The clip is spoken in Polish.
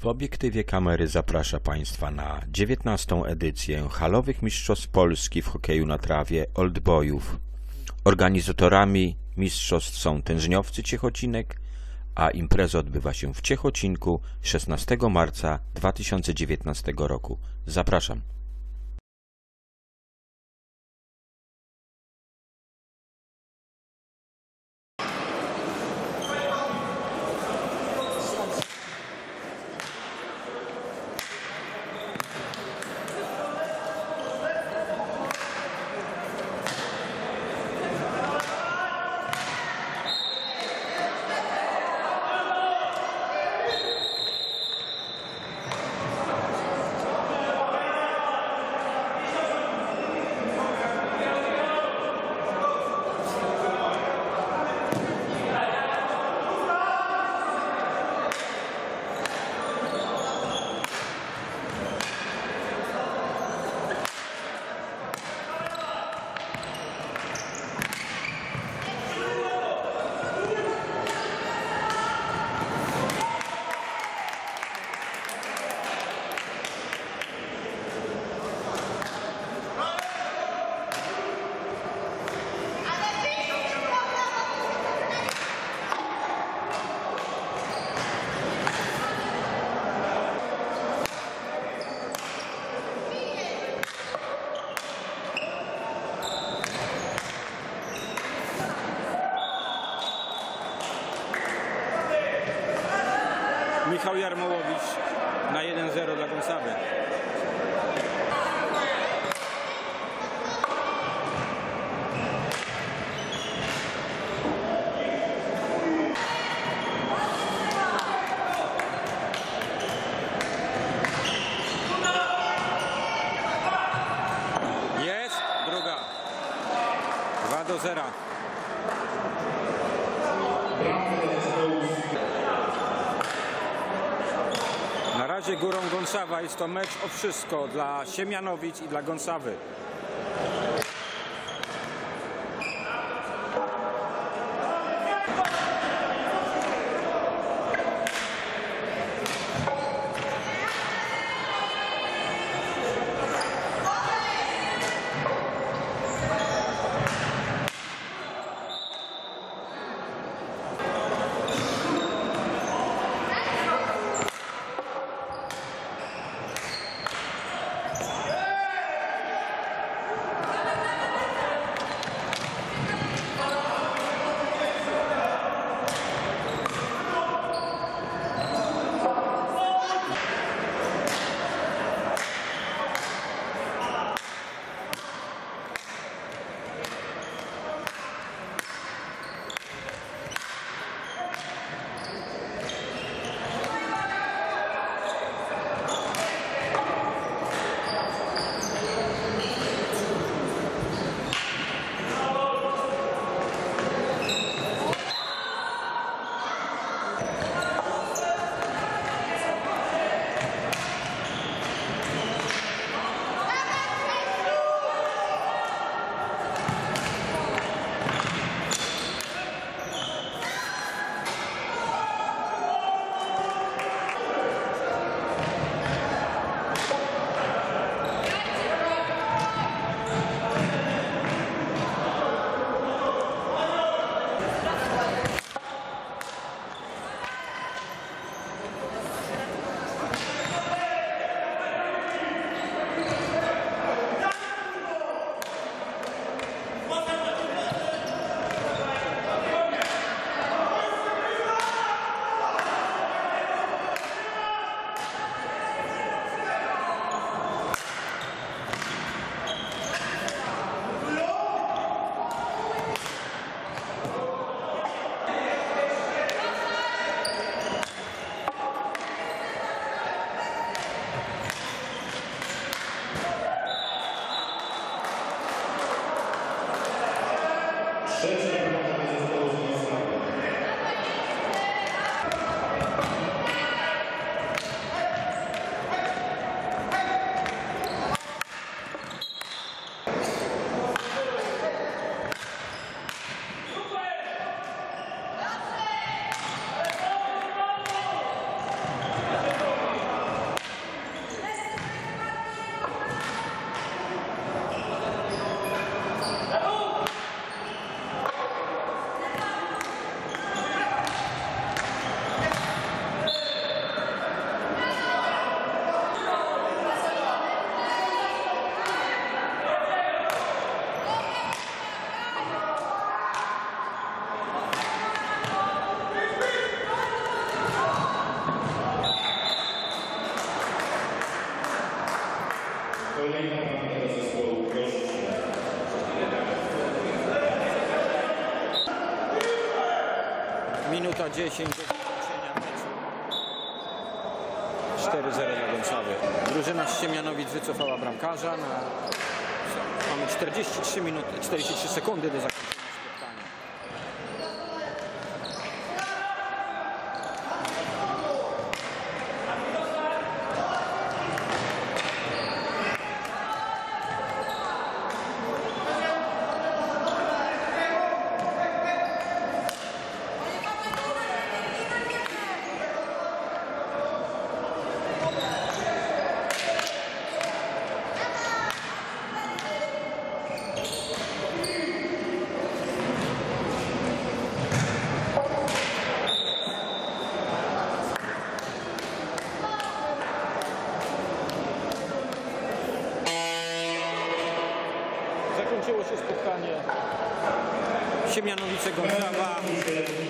W obiektywie kamery zaprasza Państwa na 19. edycję Halowych Mistrzostw Polski w hokeju na trawie Oldboyów. Organizatorami mistrzostw są Tężniowcy Ciechocinek, a impreza odbywa się w Ciechocinku 16 marca 2019 roku. Zapraszam. Na 1-0 dla Gonsawy. Jest, druga. 2 do 0. Górą Gąsawa jest to mecz o wszystko dla Siemianowic i dla Gąsawy. Minuta 10 do zakończenia meczu. 4-0 dla Gąszawy. Drużyna z Siemianowic wycofała bramkarza. Na... Mamy 43 minuty, 43 sekundy do zakończenia. Siemianowice Gonzaga